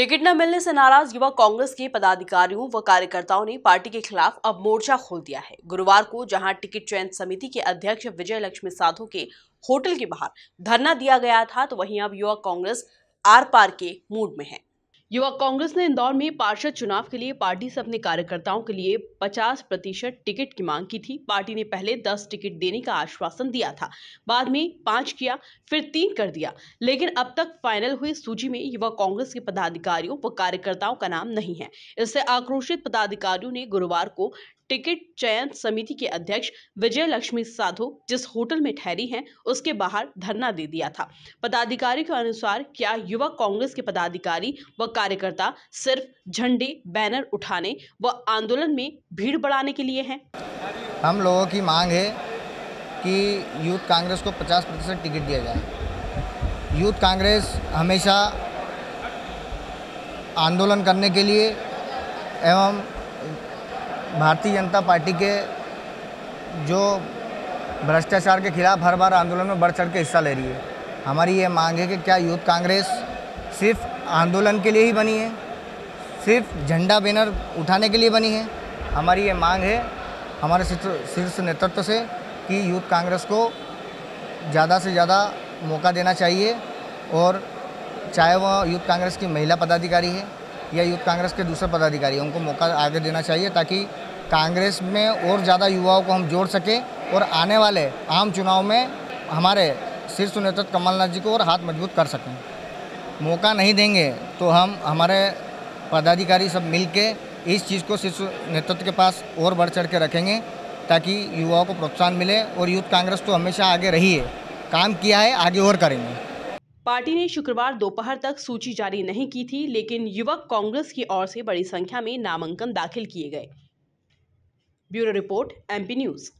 Ticket न मिलने से नाराज़ युवा कांग्रेस के पदाधिकारियों व कार्यकर्ताओं ने पार्टी के खिलाफ अब मोर्चा खोल दिया है। गुरुवार को जहाँ टिकट चयन समिति के अध्यक्ष विजय लक्ष्मी साधु के होटल के बाहर धरना दिया गया था तो वहीं अब युवा कांग्रेस आर पार के मूड में है। युवा कांग्रेस ने इंदौर में पार्षद चुनाव के लिए पार्टी से अपने कार्यकर्ताओं के लिए 50 प्रतिशत टिकट की मांग की थी। पार्टी ने पहले 10 टिकट देने का आश्वासन दिया था, बाद में पाँच किया, फिर तीन कर दिया। लेकिन अब तक फाइनल हुई सूची में युवा कांग्रेस के पदाधिकारियों व कार्यकर्ताओं का नाम नहीं है। इससे आक्रोशित पदाधिकारियों ने गुरुवार को टिकट चयन समिति के अध्यक्ष विजय लक्ष्मी साधु जिस होटल में ठहरी हैं, उसके बाहर धरना दे दिया था। पदाधिकारी के अनुसार, क्या युवा कांग्रेस के पदाधिकारी व कार्यकर्ता सिर्फ़ झंडे, बैनर उठाने व आंदोलन में भीड़ बढ़ाने के लिए हैं? हम लोगों की मांग है कि यूथ कांग्रेस को 50 प्रतिशत टिकट दिया जाए। यूथ कांग्रेस हमेशा आंदोलन करने के लिए एवं भारतीय जनता पार्टी के जो भ्रष्टाचार के खिलाफ हर बार आंदोलन में बढ़ चढ़ के हिस्सा ले रही है। हमारी ये मांग है कि क्या यूथ कांग्रेस सिर्फ़ आंदोलन के लिए ही बनी है? सिर्फ़ झंडा बैनर उठाने के लिए बनी है? हमारी ये मांग है हमारे शीर्ष नेतृत्व से कि यूथ कांग्रेस को ज़्यादा से ज़्यादा मौका देना चाहिए और चाहे वह यूथ कांग्रेस की महिला पदाधिकारी है या यूथ कांग्रेस के दूसरे पदाधिकारी उनको मौका आगे देना चाहिए ताकि कांग्रेस में और ज़्यादा युवाओं को हम जोड़ सकें और आने वाले आम चुनाव में हमारे शीर्ष नेतृत्व कमलनाथ जी को और हाथ मज़बूत कर सकें। मौका नहीं देंगे तो हम, हमारे पदाधिकारी सब मिल के इस चीज़ को शीर्ष नेतृत्व के पास और बढ़ चढ़ के रखेंगे ताकि युवाओं को प्रोत्साहन मिले और यूथ कांग्रेस तो हमेशा आगे रही है काम किया है, आगे और करेंगे। पार्टी ने शुक्रवार दोपहर तक सूची जारी नहीं की थी, लेकिन युवक कांग्रेस की ओर से बड़ी संख्या में नामांकन दाखिल किए गए। Bureau report, MP news.